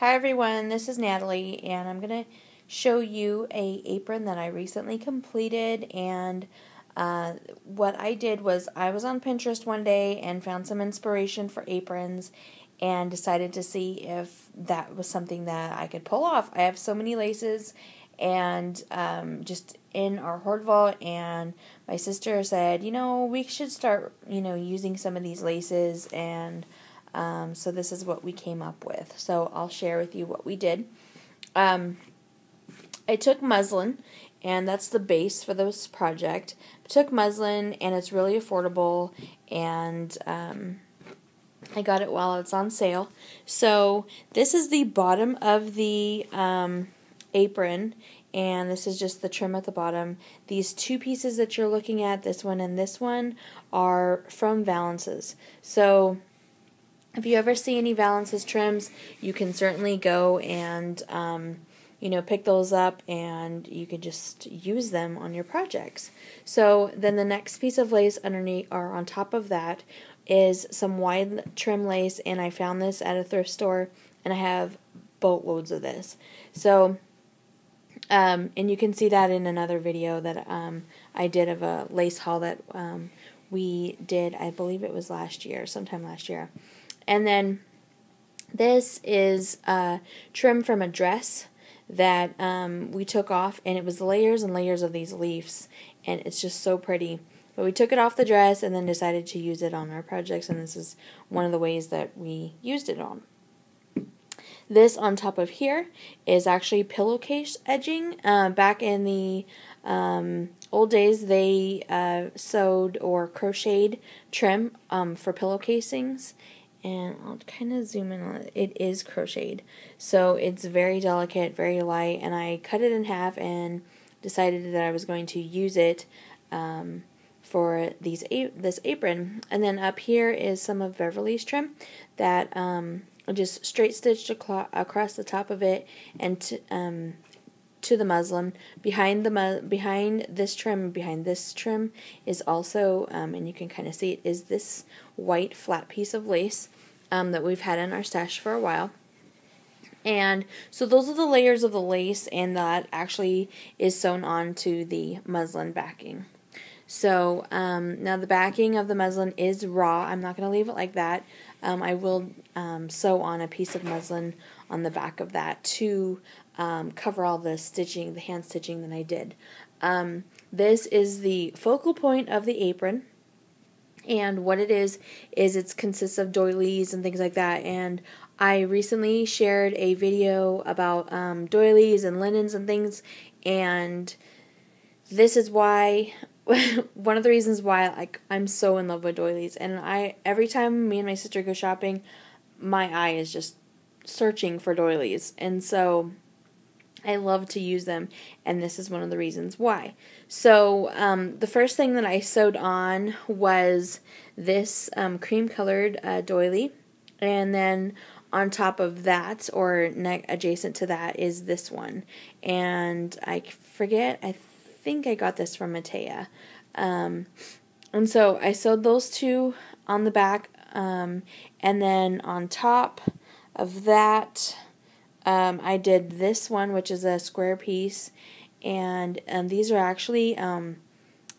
Hi everyone, this is Natalie and I'm going to show you a apron that I recently completed and uh, what I did was I was on Pinterest one day and found some inspiration for aprons and decided to see if that was something that I could pull off. I have so many laces and um, just in our hoard vault and my sister said, you know, we should start, you know, using some of these laces and um, so this is what we came up with. So I'll share with you what we did. Um, I took muslin, and that's the base for this project. I took muslin, and it's really affordable, and um, I got it while it's on sale. So this is the bottom of the um, apron, and this is just the trim at the bottom. These two pieces that you're looking at, this one and this one, are from Valances. So if you ever see any Valances trims, you can certainly go and um, you know pick those up and you can just use them on your projects. So then the next piece of lace underneath or on top of that is some wide trim lace and I found this at a thrift store and I have boatloads of this. So um, and you can see that in another video that um, I did of a lace haul that um, we did, I believe it was last year, sometime last year. And then this is a trim from a dress that um, we took off, and it was layers and layers of these leaves, and it's just so pretty. But we took it off the dress and then decided to use it on our projects, and this is one of the ways that we used it on. This on top of here is actually pillowcase edging. Uh, back in the um, old days, they uh, sewed or crocheted trim um, for pillowcasings, and I'll kind of zoom in on it. It is crocheted, so it's very delicate, very light, and I cut it in half and decided that I was going to use it um, for these this apron. And then up here is some of Beverly's trim that um, just straight stitched across the top of it and um, to the muslin. Behind the behind this trim, behind this trim is also, um, and you can kind of see it, is this white flat piece of lace um, that we've had in our stash for a while. And so those are the layers of the lace, and that actually is sewn onto the muslin backing. So um, now the backing of the muslin is raw. I'm not going to leave it like that. Um, I will um, sew on a piece of muslin on the back of that to um, cover all the stitching, the hand stitching that I did. Um, this is the focal point of the apron. And what it is, is it consists of doilies and things like that. And I recently shared a video about um, doilies and linens and things. And this is why one of the reasons why like I'm so in love with doilies and I every time me and my sister go shopping my eye is just searching for doilies and so I love to use them, and this is one of the reasons why. So, um, the first thing that I sewed on was this um, cream colored uh, doily, and then on top of that, or ne- adjacent to that, is this one. And I forget, I think I got this from Matea. Um, and so I sewed those two on the back, um, and then on top of that, um, I did this one, which is a square piece, and um, these are actually, um,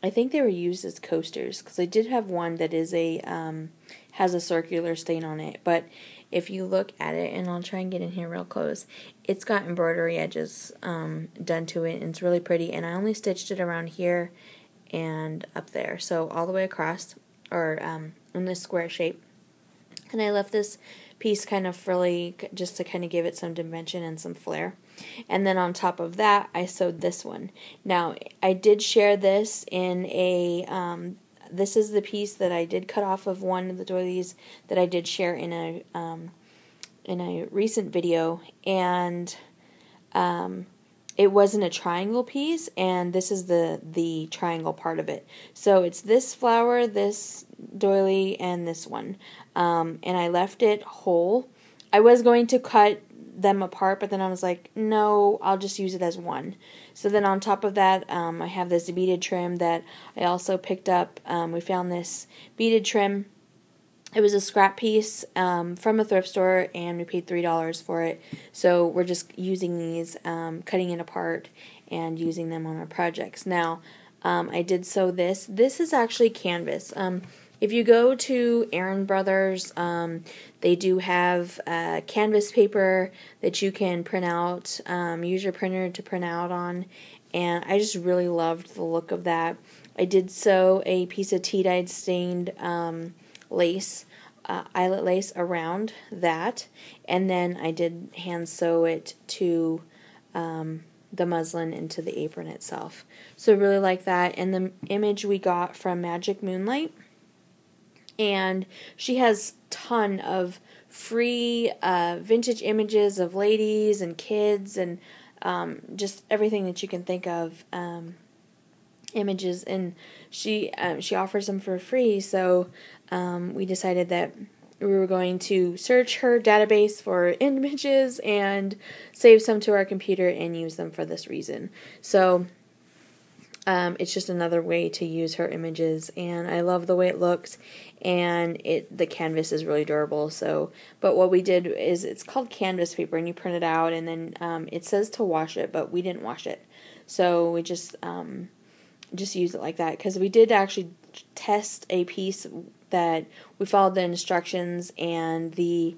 I think they were used as coasters because I did have one that is a um, has a circular stain on it. But if you look at it, and I'll try and get in here real close, it's got embroidery edges um, done to it, and it's really pretty. And I only stitched it around here and up there, so all the way across, or in this square shape. And I left this piece kind of frilly just to kind of give it some dimension and some flair. And then on top of that, I sewed this one. Now, I did share this in a, um, this is the piece that I did cut off of one of the doilies that I did share in a, um, in a recent video. And, um, it wasn't a triangle piece and this is the the triangle part of it. So it's this flower this doily and this one. Um, and I left it whole. I was going to cut them apart but then I was like no I'll just use it as one. So then on top of that um, I have this beaded trim that I also picked up. Um, we found this beaded trim it was a scrap piece um, from a thrift store and we paid three dollars for it. So we're just using these um, cutting it apart and using them on our projects. Now um, i did sew this. This is actually canvas. Um, if you go to aaron brothers um, they do have uh, canvas paper that you can print out um, use your printer to print out on and i just really loved the look of that. I did sew a piece of tea dyed stained lace, uh, eyelet lace around that, and then I did hand sew it to um, the muslin into the apron itself. So really like that. And the image we got from Magic Moonlight, and she has ton of free uh, vintage images of ladies and kids and um, just everything that you can think of. Um, images and she um, she offers them for free. So um, we decided that we were going to search her database for images and save some to our computer and use them for this reason. So um, it's just another way to use her images and I love the way it looks and it the canvas is really durable so. But what we did is it's called canvas paper and you print it out and then um, it says to wash it but we didn't wash it. So we just um, just use it like that because we did actually test a piece that we followed the instructions and the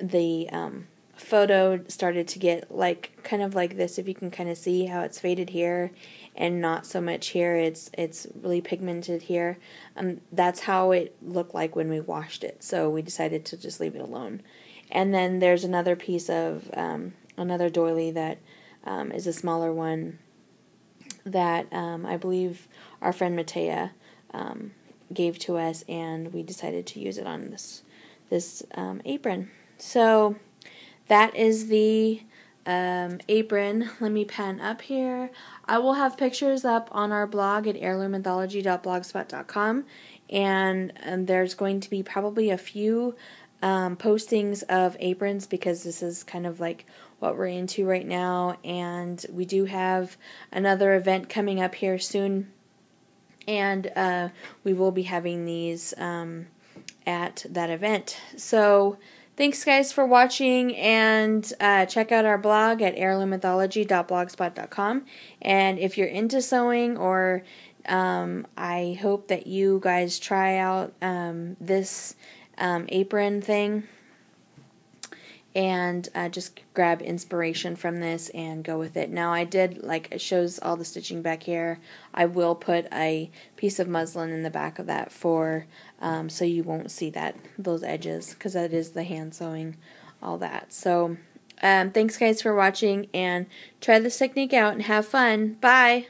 the um, photo started to get like kind of like this if you can kind of see how it's faded here and not so much here it's it's really pigmented here. Um that's how it looked like when we washed it so we decided to just leave it alone. And then there's another piece of um, another doily that um, is a smaller one that um, I believe our friend Matea um, gave to us, and we decided to use it on this this um, apron. So that is the um, apron. Let me pen up here. I will have pictures up on our blog at heirloomanthology.blogspot.com, and, and there's going to be probably a few um, postings of aprons because this is kind of like what we're into right now. And we do have another event coming up here soon. And uh, we will be having these um, at that event. So, thanks, guys, for watching. And uh, check out our blog at heirloomanthology.blogspot.com. And if you're into sewing or um, I hope that you guys try out um, this um, apron thing and uh, just grab inspiration from this and go with it. Now I did like it shows all the stitching back here. I will put a piece of muslin in the back of that for um, so you won't see that those edges because that is the hand sewing all that. So um, thanks guys for watching and try this technique out and have fun. Bye.